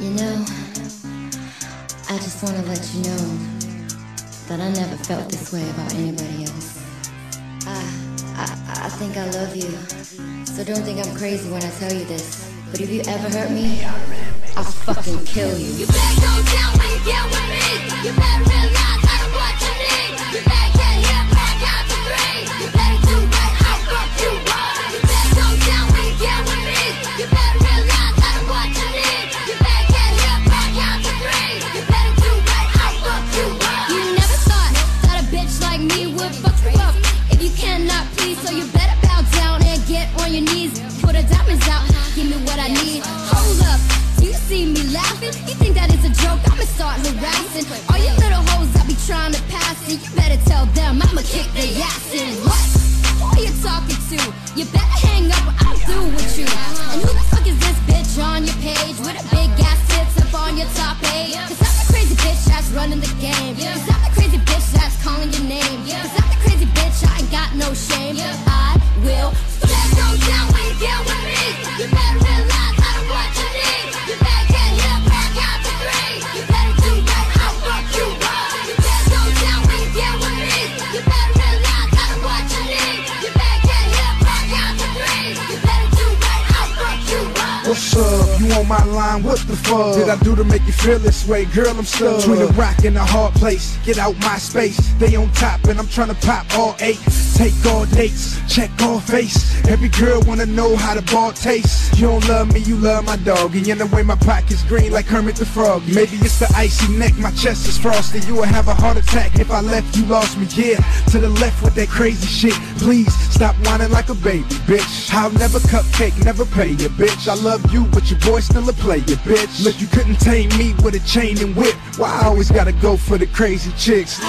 You know, I just want to let you know that I never felt this way about anybody else. I, I, I think I love you, so don't think I'm crazy when I tell you this. But if you ever hurt me, I'll fucking kill you. You better go down when you get with me. You better realize like me would fuck you up if you cannot please. So you better bow down and get on your knees. Put the diamonds out, give me what I need. Hold up, you see me laughing? You think that is a joke? I'ma start harassing all you little hoes that be trying to pass it. You better tell them I'ma kick their ass in. What? Who are you talking to? You better hang up or I'm through with you. And who the fuck is this bitch on your page with a big ass tits up on your top page? Cause I'm the crazy bitch that's running the game. Cause I'm You on my line? What the fuck did I do to make you feel this way? Girl, I'm stuck between a rock and a hard place. Get out my space. They on top and I'm trying to pop all eight. Take all dates, check all face. Every girl wanna know how the ball tastes. You don't love me, you love my dog. And you know way my pocket's green like Kermit the Frog. Maybe it's the icy neck, my chest is frosty. You would have a heart attack if I left, you lost me. Yeah, to the left with that crazy shit. Please stop whining like a baby, bitch. I'll never cupcake, never pay you, bitch. I love you, but your boy still a player, bitch. Look, you couldn't tame me with a chain and whip. Why I always gotta go for the crazy chicks?